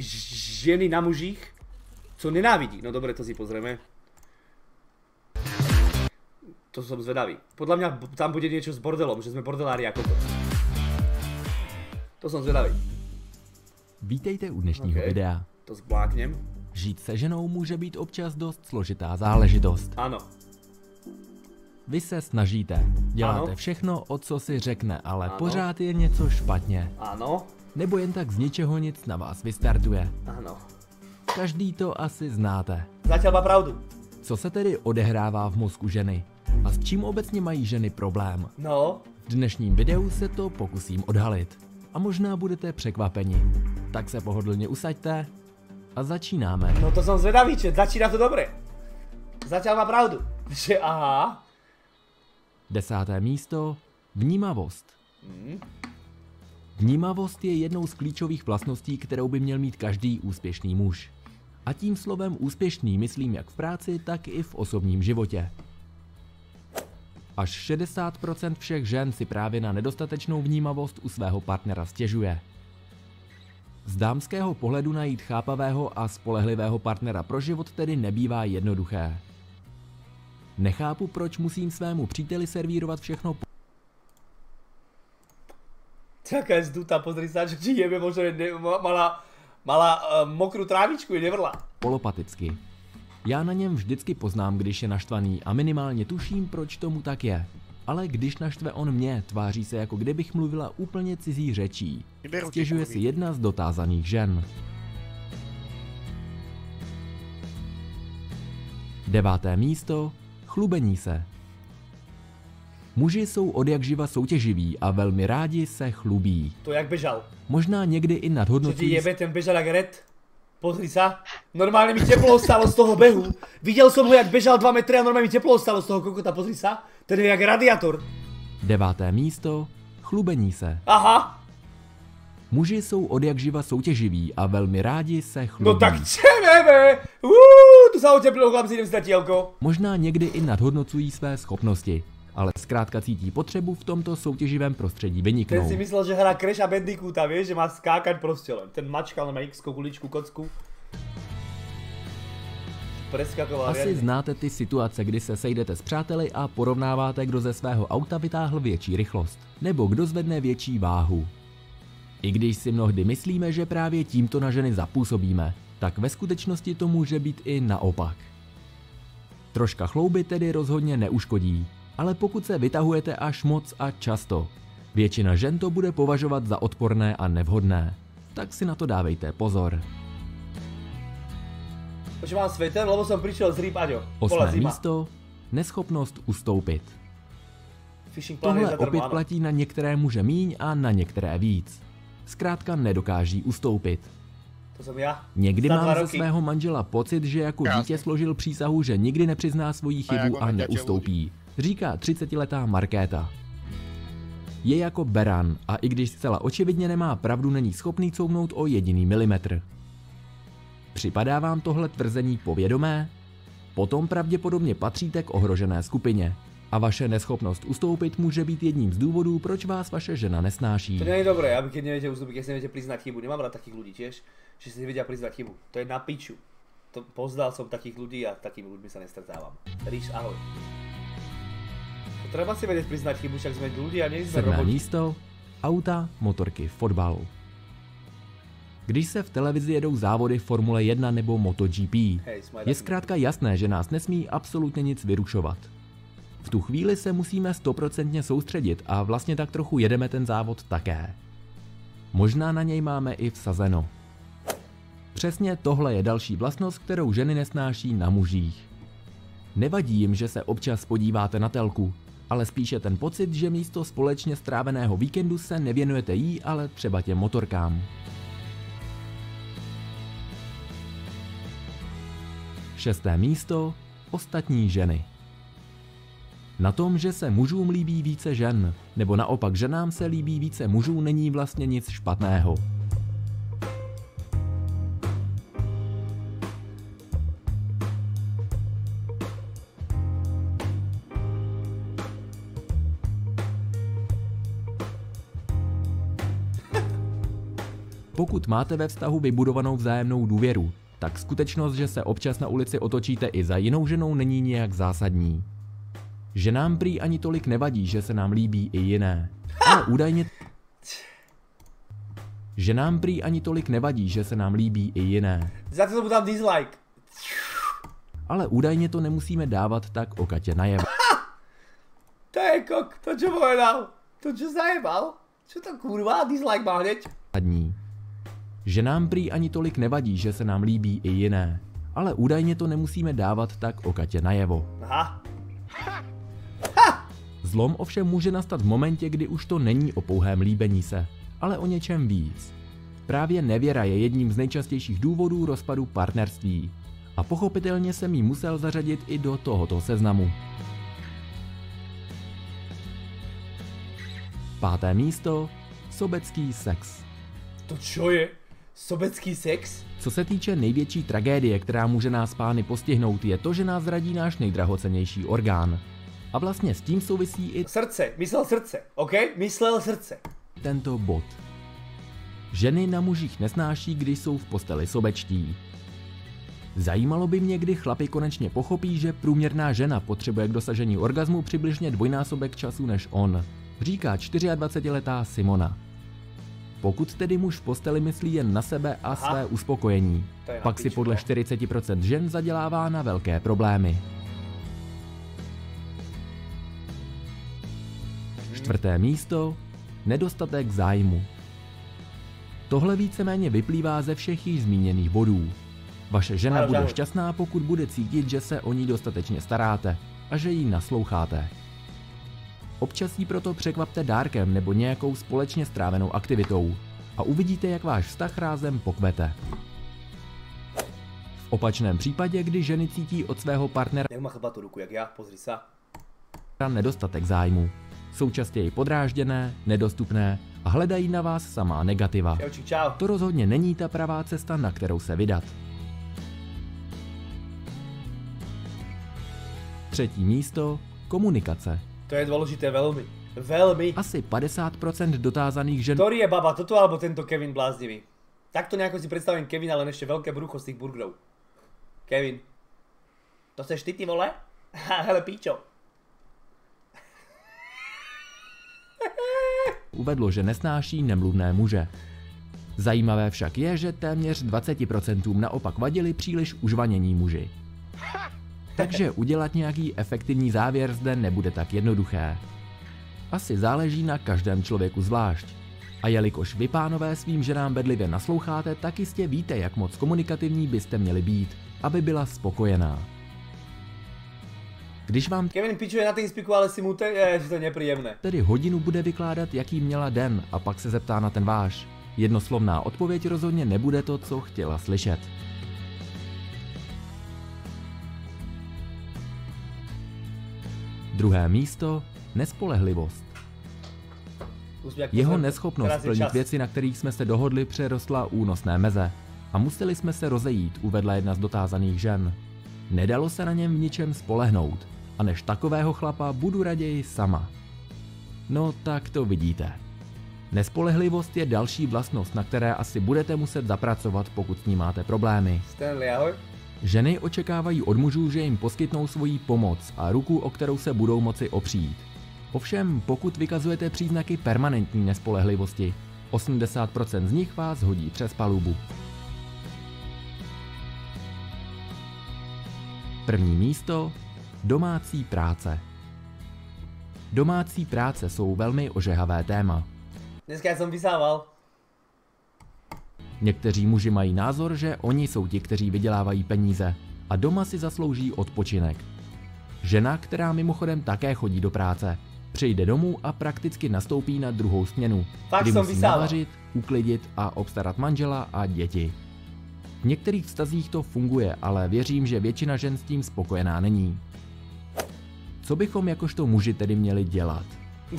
ženy na mužích, co nenávidí. No dobre, to si pozrieme. To som zvedavý. Podľa mňa tam bude niečo s bordelom, že sme bordelári ako to. To som zvedavý. Vítejte u dnešního okay. videa. To zbláknem. Žít se ženou může být občas dost složitá záležitost. Ano. Vy se snažíte, děláte ano. všechno, o co si řekne, ale ano. pořád je něco špatně. Ano. Nebo jen tak z ničeho nic na vás vystartuje. Ano. Každý to asi znáte. Zatiaľ má pravdu. Co se tedy odehrává v mozku ženy? A s čím obecně mají ženy problém? No. V dnešním videu se to pokusím odhalit. A možná budete překvapeni. Tak se pohodlně usaďte a začínáme. No to som zvedavý, že začíná to dobre. Zatiaľ má pravdu. Že aha. Desáté místo. Vnímavost. Hmm. Vnímavost je jednou z klíčových vlastností, kterou by měl mít každý úspěšný muž. A tím slovem úspěšný myslím jak v práci, tak i v osobním životě. Až 60% všech žen si právě na nedostatečnou vnímavost u svého partnera stěžuje. Z dámského pohledu najít chápavého a spolehlivého partnera pro život tedy nebývá jednoduché. Nechápu, proč musím svému příteli servírovat všechno Taká je zdutá, pozri sa, že či jebe možno ne, mala, mala uh, mokrú trávičku, je nevrla. Polopaticky. Já na něm vždycky poznám, když je naštvaný a minimálně tuším, proč tomu tak je. Ale když naštve on mě, tváří se jako kdybych mluvila úplně cizí řečí. Stěžuje si jedna z dotázaných žen. Deváté místo. Chlubení se. Muži jsou od jak živa soutěživí a velmi rádi se chlubí. To jak bežal. Možná někdy i nadhodnocují... Čo ti jebe, ten bežal jak red? Pozri sa. Normálne mi teplo ostalo z toho behu. Videl som ho, jak bežal 2 metry a normálne mi teplo ostalo z toho kokota. Pozri sa. Ten je jak radiátor. Deváté místo. Chlubení se. Aha. Muži jsou od jak živa soutěživí a velmi rádi se chlubí. No tak čememe! Uuu, tu sa oteplilo chlapci, statielko. Možná někdy i nadhodnocují své schopnosti ale zkrátka cítí potřebu v tomto soutěživém prostředí vyniknout. Ten si myslel, že hra Crash a Bandicoota, vieš, že má skákať prostě len. Ten mačkal na X kuličku, kocku. Preskakoval Asi riadne. znáte ty situace, kdy se sejdete s přáteli a porovnáváte, kdo ze svého auta vytáhl větší rychlost, nebo kdo zvedne větší váhu. I když si mnohdy myslíme, že právě tímto na ženy zapůsobíme, tak ve skutečnosti to může být i naopak. Troška chlouby tedy rozhodně neuškodí, ale pokud se vytahujete až moc a často, většina žen to bude považovat za odporné a nevhodné. Tak si na to dávejte pozor. Už mám sveter, lebo som prišiel z rýb, Aďo. Osmé místo. Neschopnost ustoupit. Tohle opět platí na některé muže míň a na některé víc. Zkrátka nedokáží ustoupit. To jsem já. Někdy mám ze svého manžela pocit, že jako dítě složil přísahu, že nikdy nepřizná svoji chybu a neustoupí říká 30-letá Markéta. Je jako beran a i když zcela očividně nemá pravdu, není schopný couvnout o jediný milimetr. Připadá vám tohle tvrzení povědomé? Potom pravděpodobně patříte k ohrožené skupině. A vaše neschopnost ustoupit může být jedním z důvodů, proč vás vaše žena nesnáší. To není dobré, aby keď neviete ustúpiť, keď si neviete priznať chybu. Nemám rád takých ľudí tiež, že si nevedia priznať chybu. To je na piču. To, poznal som takých ľudí a takými ľuďmi sa nestretávam. Ríš, ahoj. Treba si vedieť priznať chybu, však sme ľudia, nie sme roboti. místo. Auta, motorky, fotbal. Když se v televizi jedou závody Formule 1 nebo MotoGP, jsme je zkrátka jasné, že nás nesmí absolutně nic vyrušovat. V tu chvíli se musíme stoprocentně soustředit a vlastně tak trochu jedeme ten závod také. Možná na něj máme i vsazeno. Přesně tohle je další vlastnost, kterou ženy nesnáší na mužích. Nevadí jim, že se občas podíváte na telku, ale spíše ten pocit, že místo společně stráveného víkendu se nevěnujete jí, ale třeba těm motorkám. Šesté místo. Ostatní ženy. Na tom, že se mužům líbí více žen, nebo naopak ženám se líbí více mužů, není vlastně nic špatného. Pokud máte ve vztahu vybudovanou vzájemnou důvěru, tak skutečnost, že se občas na ulici otočíte i za jinou ženou, není nijak zásadní. Že nám prý ani tolik nevadí, že se nám líbí i jiné. Ale údajně... Že nám prý ani tolik nevadí, že se nám líbí i jiné. Za to dám dislike. Ale údajně to nemusíme dávat tak o Katě najevo. To je kok, to čo povedal. To čo zajebal. Čo to kurva, dislike má hneď. Dní. Že nám prý ani tolik nevadí, že se nám líbí i jiné. Ale údajně to nemusíme dávat tak o Katě najevo. Aha. Zlom ovšem může nastat v momentě, kdy už to není o pouhém líbení se, ale o něčem víc. Právě nevěra je jedním z nejčastějších důvodů rozpadu partnerství. A pochopitelně jsem jí musel zařadit i do tohoto seznamu. Páté místo. Sobecký sex. To čo je? Sobecký sex? Co se týče největší tragédie, která může nás pány postihnout, je to, že nás zradí náš nejdrahocenější orgán. A vlastně s tím souvisí i Srdce, myslel srdce, OK? Myslel srdce. tento bod. Ženy na mužích nesnáší, když jsou v posteli sobečtí. Zajímalo by mě, kdy chlapi konečně pochopí, že průměrná žena potřebuje k dosažení orgazmu přibližně dvojnásobek času než on, říká 24-letá Simona. Pokud tedy muž v posteli myslí jen na sebe a Aha. své uspokojení, pak si podle no. 40% žen zadělává na velké problémy. Čtvrté místo. Nedostatek zájmu. Tohle víceméně vyplývá ze všech již zmíněných bodů. Vaše žena bude šťastná, pokud bude cítit, že se o ní dostatečně staráte a že jí nasloucháte. Občas jí proto překvapte dárkem nebo nějakou společně strávenou aktivitou a uvidíte, jak váš vztah rázem pokvete. V opačném případě, kdy ženy cítí od svého partnera ruku, jak já, pozri sa. nedostatek zájmu, jsou častěji podrážděné, nedostupné a hledají na vás samá negativa. Čaučík, čau. To rozhodně není ta pravá cesta, na kterou se vydat. Třetí místo. Komunikace. To je dôležité veľmi. Veľmi. Asi 50% dotázaných žen Ktorý je baba, toto alebo tento Kevin bláznivý? Takto nejako si predstavím Kevina, len ešte veľké brucho z tých burgerov. Kevin. To seš ty, ty vole? Hele, píčo. uvedlo, že nesnáší nemluvné muže. Zajímavé však je, že téměř 20% naopak vadili příliš užvanění muži. Takže udělat nějaký efektivní závěr zde nebude tak jednoduché. Asi záleží na každém člověku zvlášť. A jelikož vy pánové svým ženám bedlivě nasloucháte, tak jistě víte, jak moc komunikativní byste měli být, aby byla spokojená. Když vám Kevin pičuje na TeamSpeaku, ale si mute, je, že to je nepríjemné. tedy hodinu bude vykládat, jaký měla den a pak se zeptá na ten váš. Jednoslovná odpověď rozhodně nebude to, co chtěla slyšet. Druhé místo. Nespolehlivost. Jeho neschopnost plnit věci, na kterých jsme se dohodli, přerostla únosné meze. A museli jsme se rozejít, uvedla jedna z dotázaných žen. Nedalo se na něm v ničem spolehnout. A než takového chlapa budu raději sama. No tak to vidíte. Nespolehlivost je další vlastnost, na které asi budete muset zapracovat, pokud s ní máte problémy. Stanley, ahoj. Ženy očekávají od mužů, že jim poskytnou svoji pomoc a ruku, o kterou se budou moci opřít. Ovšem, pokud vykazujete příznaky permanentní nespolehlivosti, 80% z nich vás hodí přes palubu. První místo domácí práce. Domácí práce jsou velmi ožehavé téma. Dneska ja som vysával. Někteří muži mají názor, že oni jsou ti, kteří vydělávají peníze a doma si zaslouží odpočinek. Žena, která mimochodem také chodí do práce, přijde domů a prakticky nastoupí na druhou směnu, Fakt kdy musí navařit, uklidit a obstarat manžela a děti. V některých vztazích to funguje, ale věřím, že většina žen s tím spokojená není. Co bychom jakožto muži tedy měli dělat?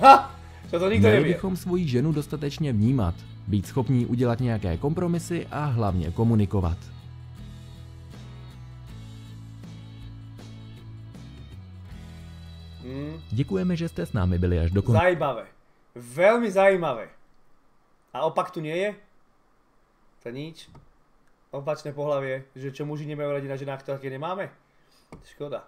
Ha! Čo to nikto Měli nevie. bychom svoji ženu dostatečně vnímat, být schopní udělat nějaké kompromisy a hlavně komunikovat. Mm, Děkujeme, že jste s námi byli až do konce. zajímavé. Veľmi zajímavé. A opak tu nie je? To nič. Opačné pohlavie, že čo muži nemajú radi na ženách, to také nemáme. Škoda.